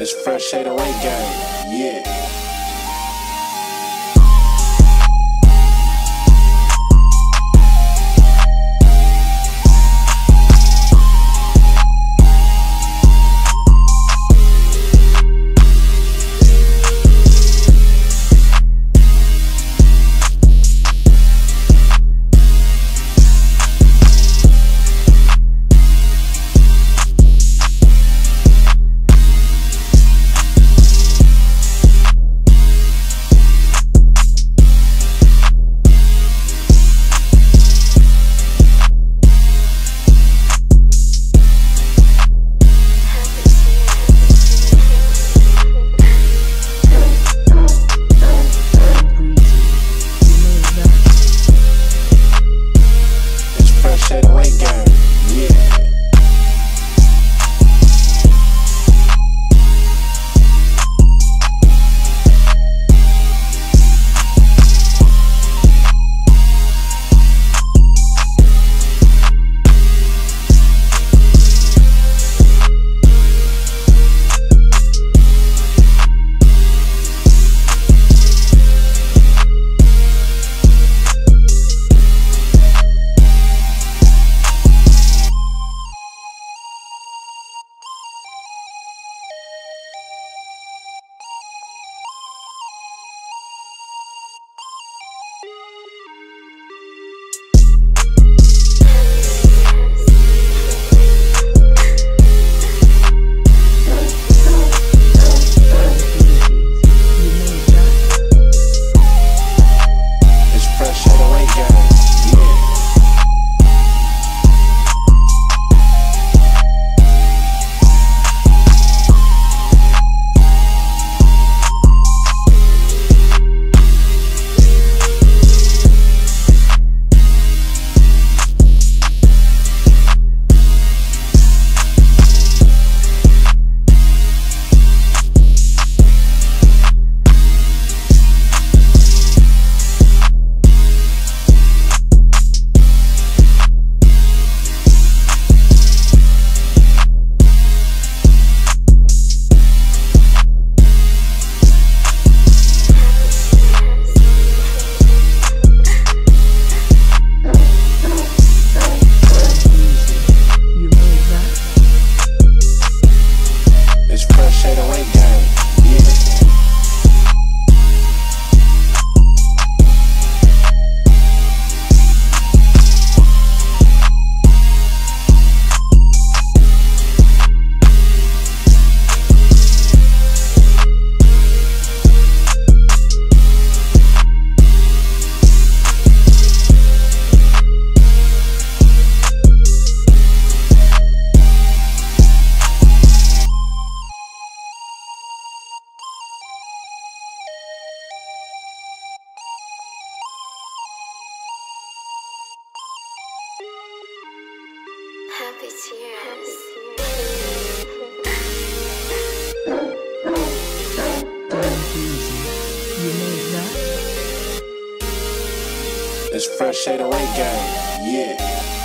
It's fresh 808 gang. Yeah. Happy tears. It's fresh 808 gang. Yeah.